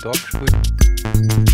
Doc, fui.